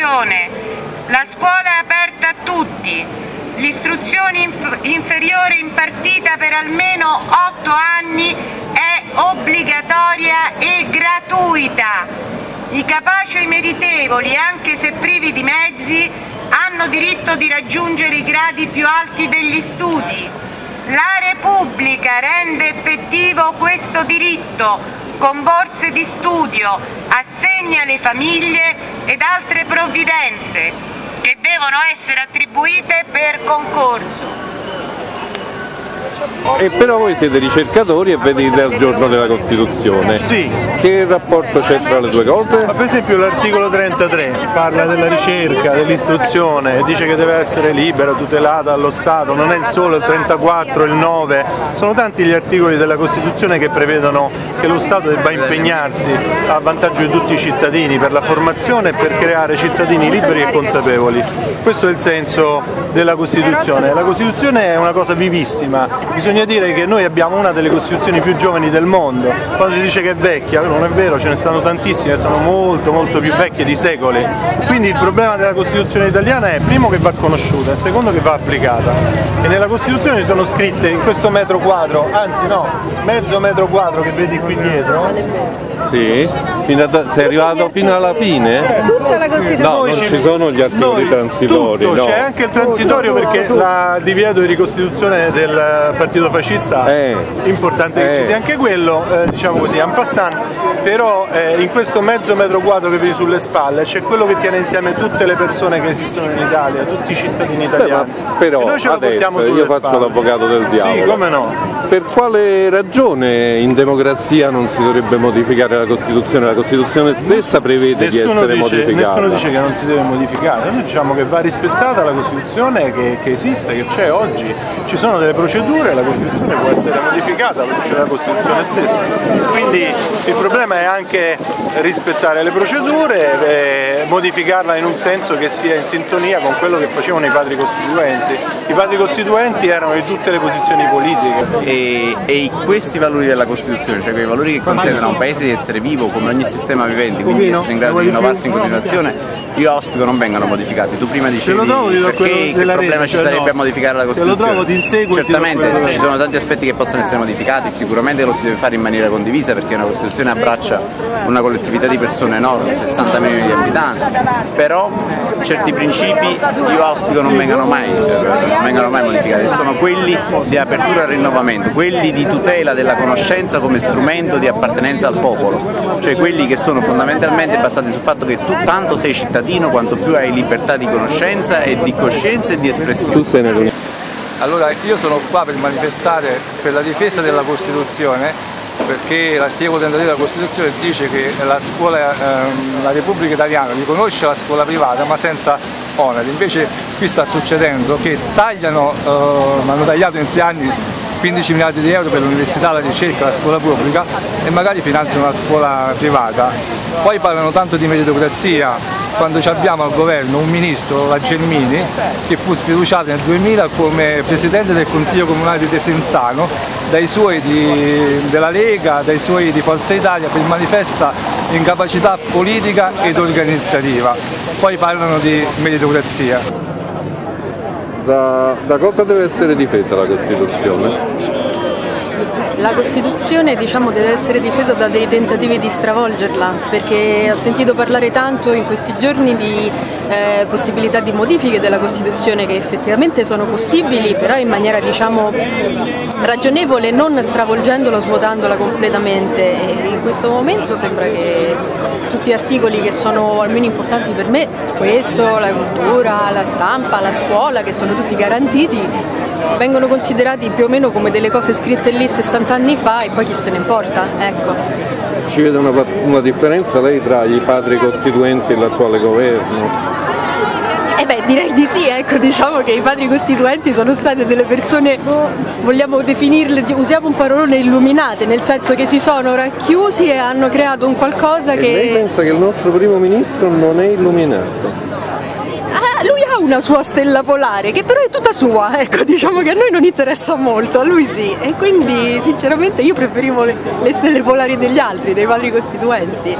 Costituzione. La scuola è aperta a tutti. L'istruzione inf inferiore impartita per almeno 8 anni è obbligatoria e gratuita. I capaci e i meritevoli, anche se privi di mezzi, hanno diritto di raggiungere i gradi più alti degli studi. La Repubblica rende effettivo questo diritto con borse di studio, assegni alle famiglie ed altre provvidenze che devono essere attribuite per concorso. E però voi siete ricercatori e venite al giorno della Costituzione. Sì. Che rapporto c'è tra le due cose? Ma per esempio l'articolo 33 parla della ricerca, dell'istruzione, dice che deve essere libera, tutelata dallo Stato, non è solo il 34, il 9, sono tanti gli articoli della Costituzione che prevedono che lo Stato debba impegnarsi a vantaggio di tutti i cittadini per la formazione e per creare cittadini liberi e consapevoli. Questo è il senso della Costituzione. La Costituzione è una cosa vivissima, bisogna dire che noi abbiamo una delle costituzioni più giovani del mondo, quando si dice che è vecchia, non è vero, ce ne stanno tantissime, sono molto molto più vecchie di secoli, quindi il problema della Costituzione italiana è primo che va conosciuta e secondo che va applicata. E nella Costituzione sono scritte in questo metro quadro, anzi no, mezzo metro quadro che vedi qui dietro, sì, a, sei arrivato fino alla fine? Tutta la Costituzione. No, non ci sono gli articoli transitori. Tutto, no. c'è anche il transitorio perché la divieto di ricostituzione del partito fascista Eh. è importante che Eh. ci sia anche quello, eh, diciamo così, en passant, però eh, in questo mezzo metro quadro che vedi sulle spalle c'è quello che tiene insieme tutte le persone che esistono in Italia, tutti i cittadini Beh, italiani. però e noi ce lo portiamo adesso sulle io faccio spalle. l'avvocato del diavolo. Sì, come no. Per quale ragione in democrazia non si dovrebbe modificare la Costituzione? La Costituzione stessa prevede di Nessuno essere dice, modificata. nessuno dice che non si deve modificare, noi diciamo che va rispettata la Costituzione che, che esiste, che c'è oggi. Ci sono delle procedure, la Costituzione può essere modificata, lo dice la Costituzione stessa. Quindi il problema è anche rispettare le procedure e modificarla in un senso che sia in sintonia con quello che facevano i padri costituenti. I padri costituenti erano di tutte le posizioni politiche. E, e questi valori della Costituzione, cioè quei valori che consentono a un paese di essere vivo come ogni sistema vivente, quindi di essere in grado di rinnovarsi in continuazione, io auspico non vengano modificati. Tu prima dicevi lo trovo, perché che problema ci sarebbe no. a modificare la Se lo Costituzione? trovo, Certamente ci sono tanti aspetti che possono essere modificati, sicuramente lo si deve fare in maniera condivisa perché una Costituzione abbraccia una collettività di persone enorme, 60 milioni di abitanti, però certi principi io auspico non vengano mai, non vengano mai modificati, sono quelli di apertura al rinnovamento, quelli di tutela della conoscenza come strumento di appartenenza al popolo, cioè quelli che sono fondamentalmente basati sul fatto che tu tanto sei cittadino quanto più hai libertà di conoscenza e di coscienza e di espressione. Allora io sono qua per manifestare per la difesa della Costituzione perché l'articolo 33 della Costituzione dice che la, scuola, ehm, la Repubblica Italiana riconosce la scuola privata ma senza oneri, invece qui sta succedendo che tagliano, eh, hanno tagliato in tre anni 15 miliardi di euro per l'università, la ricerca, la scuola pubblica e magari finanziano una scuola privata. Poi parlano tanto di meritocrazia, quando abbiamo al governo un ministro, la Gelmini, che fu sfiduciato nel 2000 come presidente del Consiglio Comunale di Desenzano dai suoi di- della Lega, dai suoi di Forza Italia per manifesta incapacità politica ed organizzativa. Poi parlano di meritocrazia. Da, da cosa deve essere difesa la Costituzione? La Costituzione diciamo, deve essere difesa da dei tentativi di stravolgerla, perché ho sentito parlare tanto in questi giorni di eh, possibilità di modifiche della Costituzione che effettivamente sono possibili, però in maniera diciamo, ragionevole, non stravolgendola svuotandola completamente. E in questo momento sembra che tutti gli articoli che sono almeno importanti per me, questo, la cultura, la stampa, la scuola, che sono tutti garantiti, vengono considerati più o meno come delle cose scritte lì 60 anni fa e poi chi se ne importa, ecco. Ci vede una, una differenza lei tra i padri costituenti e l'attuale governo? E beh, direi di sì, ecco, diciamo che i padri costituenti sono state delle persone, vogliamo definirle, usiamo un parolone illuminate, nel senso che si sono racchiusi e hanno creato un qualcosa E lei che... pensa che il nostro primo ministro non è illuminato? Una sua stella polare, che però è tutta sua, ecco, diciamo che a noi non interessa molto, a lui sì. E quindi sinceramente io preferivo le, le stelle polari degli altri, dei padri costituenti.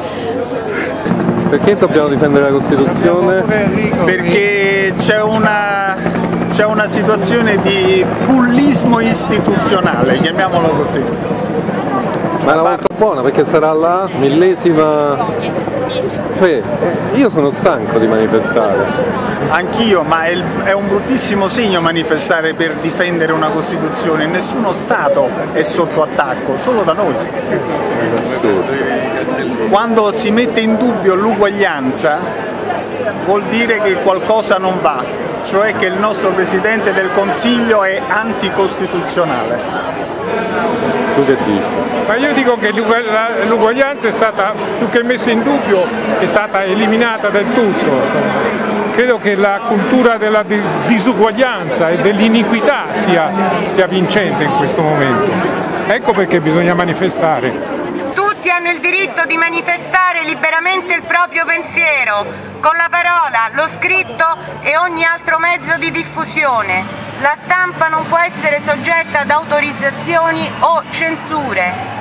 Perché dobbiamo difendere la Costituzione? Perché c'è una, c'è una situazione di bullismo istituzionale, chiamiamolo così. Ma è una volta buona perché sarà la millesima... Cioè, io sono stanco di manifestare. Anch'io, ma è, il- è un bruttissimo segno manifestare per difendere una Costituzione. Nessuno Stato è sotto attacco, solo da noi. Quando si mette in dubbio l'uguaglianza vuol dire che qualcosa non va, cioè che il nostro Presidente del Consiglio è anticostituzionale. Tu che dici? Ma io dico che l'uguaglianza è stata più che messa in dubbio, è stata eliminata del tutto. Credo che la cultura della di- disuguaglianza e dell'iniquità sia, sia vincente in questo momento. Ecco perché bisogna manifestare. Tutti hanno il diritto di manifestare liberamente il proprio pensiero, con la parola, lo scritto e ogni altro mezzo di diffusione. La stampa non può essere soggetta ad autorizzazioni o censure.